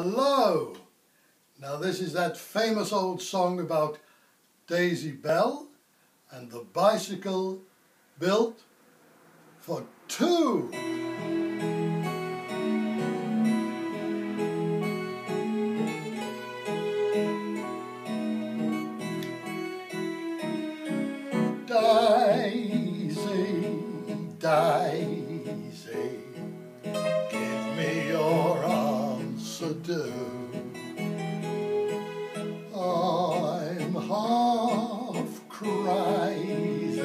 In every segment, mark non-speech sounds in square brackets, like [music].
Hello! Now this is that famous old song about Daisy Bell and the bicycle built for two. Daisy, Daisy, do. I'm half crazy,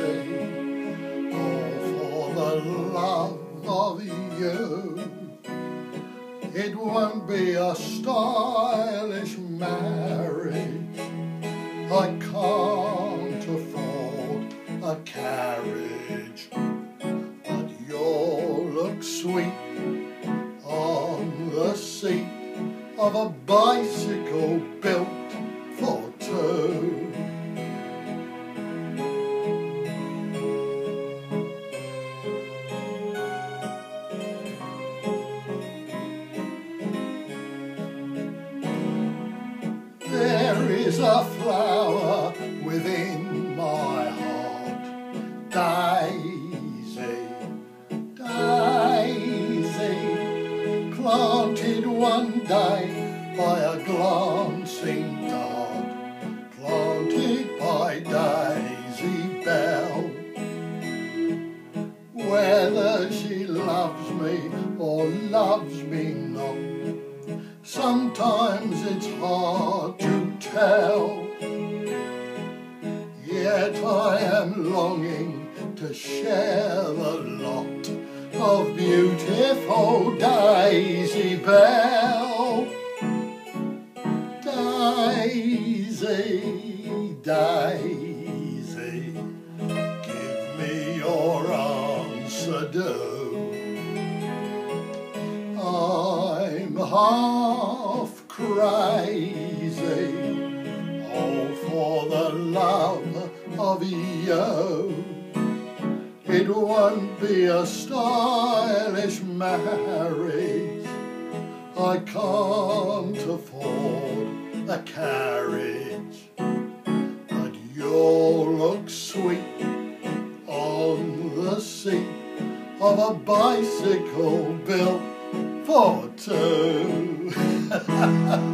all for the love of you. It won't be a stylish marriage. I can't afford a carriage, but you'll look sweet on the seat of a bicycle built for two. There is a flower day by a glancing dart, planted by Daisy Bell. Whether she loves me or loves me not, Sometimes it's hard to tell. Yet I am longing to share the lot of beautiful Daisy Bell. Daisy, give me your answer, do. I'm half crazy, all for the love of you. It won't be a stylish marriage. I can't afford a carriage, but you'll look sweet on the seat of a bicycle built for two. [laughs]